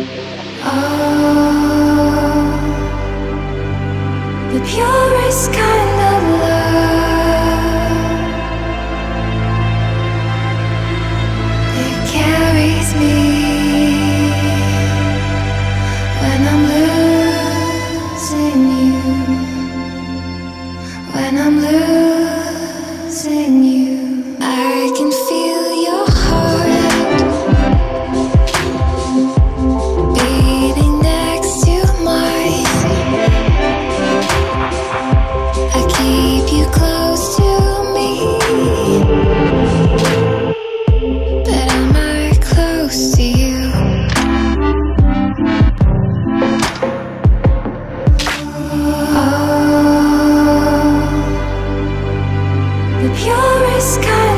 Oh, the purest kind the purest kind.